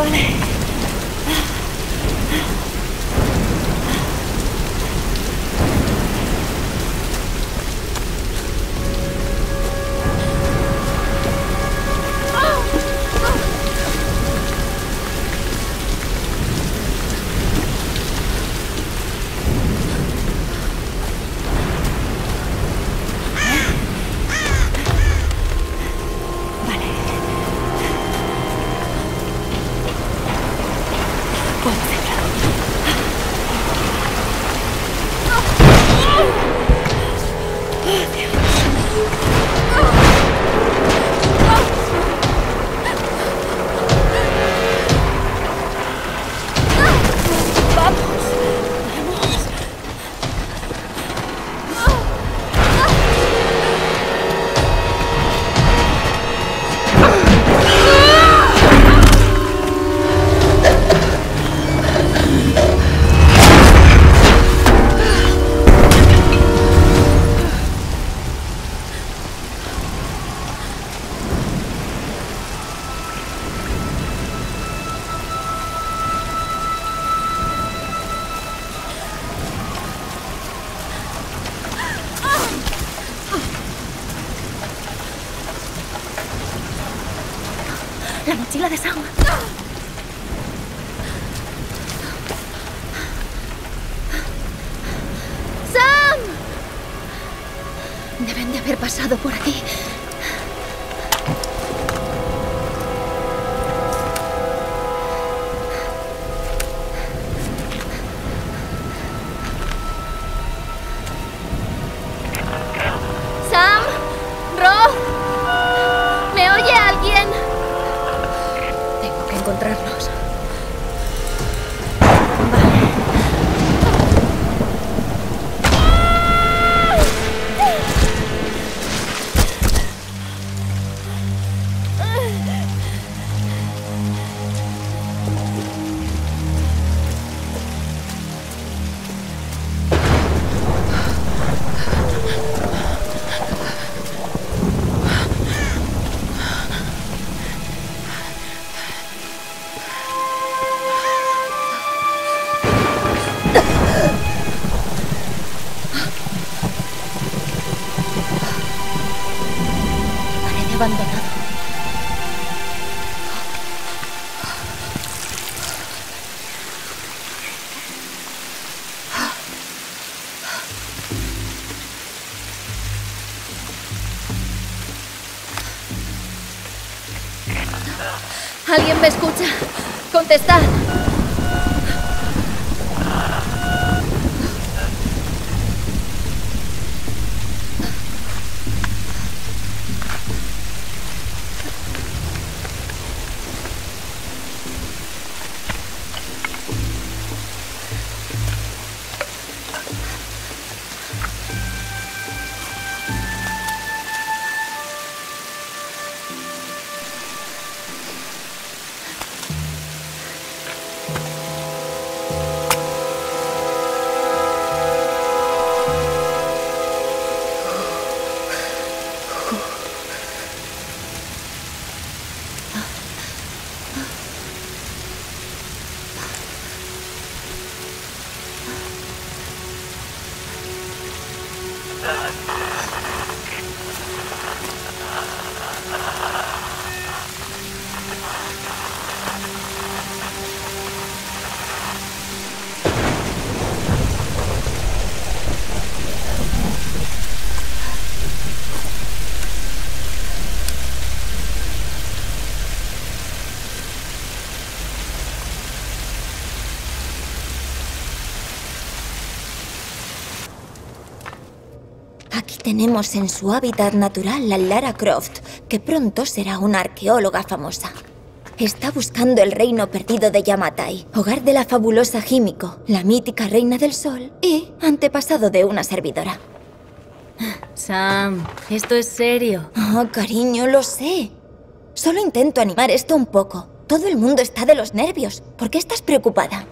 Vale. La ¡Sam! Deben de haber pasado por aquí. Abandonado. ¿Alguien me escucha? Contestad. done. Aquí tenemos en su hábitat natural a Lara Croft, que pronto será una arqueóloga famosa. Está buscando el reino perdido de Yamatai, hogar de la fabulosa Himiko, la mítica reina del sol y antepasado de una servidora. Sam, esto es serio. Oh, cariño, lo sé. Solo intento animar esto un poco. Todo el mundo está de los nervios. ¿Por qué estás preocupada?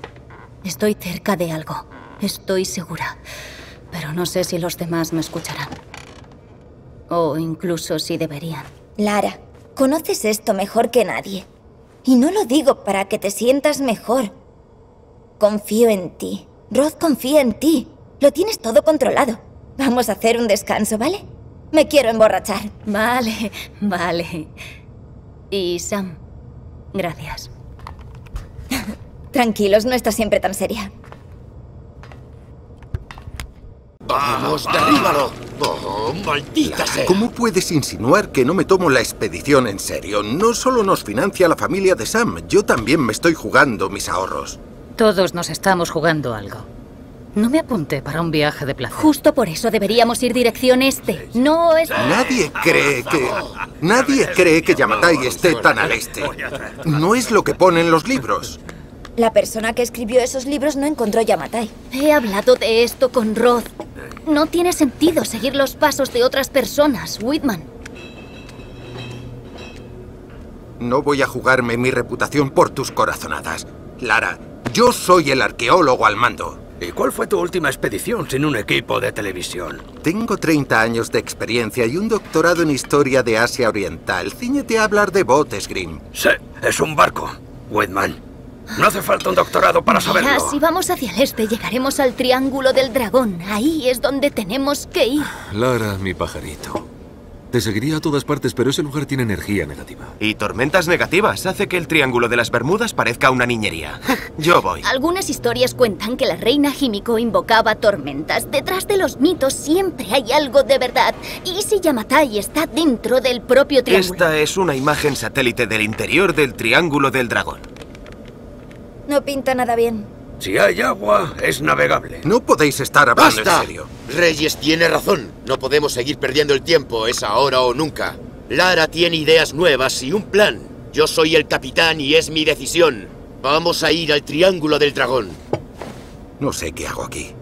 Estoy cerca de algo. Estoy segura. Pero no sé si los demás me escucharán. O incluso si deberían. Lara, conoces esto mejor que nadie. Y no lo digo para que te sientas mejor. Confío en ti. Roth confía en ti. Lo tienes todo controlado. Vamos a hacer un descanso, ¿vale? Me quiero emborrachar. Vale, vale. Y Sam, gracias. Tranquilos, no está siempre tan seria. ¡Vamos, derríbalo! ¡Oh, maldita sea! ¿Cómo puedes insinuar que no me tomo la expedición en serio? No solo nos financia la familia de Sam, yo también me estoy jugando mis ahorros. Todos nos estamos jugando algo. No me apunté para un viaje de placer. Justo por eso deberíamos ir dirección este. No es... Nadie cree que... Nadie cree que Yamatai esté tan al este. No es lo que pone en los libros. La persona que escribió esos libros no encontró Yamatai. He hablado de esto con Roth. No tiene sentido seguir los pasos de otras personas, Whitman. No voy a jugarme mi reputación por tus corazonadas. Lara, yo soy el arqueólogo al mando. ¿Y cuál fue tu última expedición sin un equipo de televisión? Tengo 30 años de experiencia y un doctorado en historia de Asia Oriental. Cíñete a hablar de botes, Grim. Sí, es un barco, Whitman. No hace falta un doctorado para saberlo. Mira, si vamos hacia el este, llegaremos al Triángulo del Dragón. Ahí es donde tenemos que ir. Lara, mi pajarito. Te seguiría a todas partes, pero ese lugar tiene energía negativa. Y tormentas negativas hace que el Triángulo de las Bermudas parezca una niñería. Yo voy. Algunas historias cuentan que la reina Himiko invocaba tormentas. Detrás de los mitos siempre hay algo de verdad. ¿Y si Yamatai está dentro del propio triángulo? Esta es una imagen satélite del interior del Triángulo del Dragón. No pinta nada bien. Si hay agua, es navegable. No podéis estar hablando ¡Basta! en serio. Reyes tiene razón. No podemos seguir perdiendo el tiempo. Es ahora o nunca. Lara tiene ideas nuevas y un plan. Yo soy el capitán y es mi decisión. Vamos a ir al Triángulo del Dragón. No sé qué hago aquí.